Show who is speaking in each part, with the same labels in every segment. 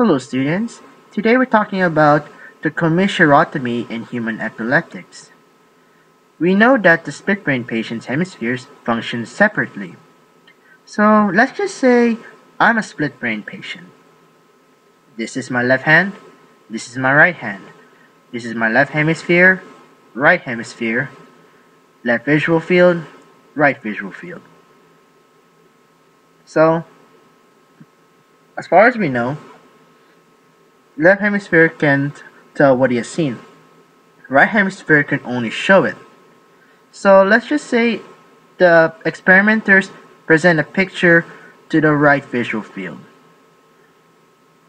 Speaker 1: Hello students, today we're talking about the commissurotomy in human epileptics. We know that the split brain patient's hemispheres function separately. So let's just say I'm a split brain patient. This is my left hand, this is my right hand. This is my left hemisphere, right hemisphere, left visual field, right visual field. So, as far as we know, left hemisphere can't tell what he has seen. Right hemisphere can only show it. So let's just say the experimenters present a picture to the right visual field.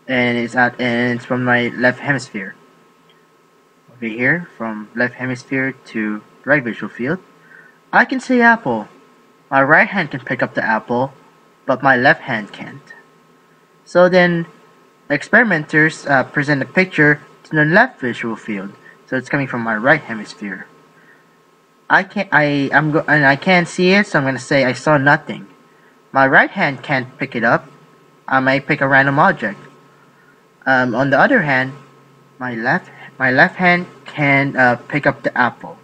Speaker 1: And it's at and it's from my left hemisphere. Over here, from left hemisphere to right visual field, I can see apple. My right hand can pick up the apple, but my left hand can't. So then experimenters uh, present a picture to the left visual field, so it's coming from my right hemisphere. I can't. I I'm and I can't see it, so I'm gonna say I saw nothing. My right hand can't pick it up. I may pick a random object. Um, on the other hand, my left my left hand can uh, pick up the apple.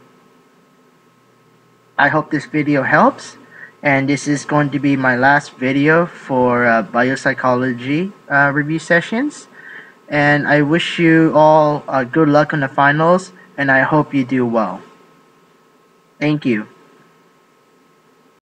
Speaker 1: I hope this video helps and this is going to be my last video for uh, biopsychology uh, review sessions and I wish you all uh, good luck on the finals and I hope you do well. Thank you.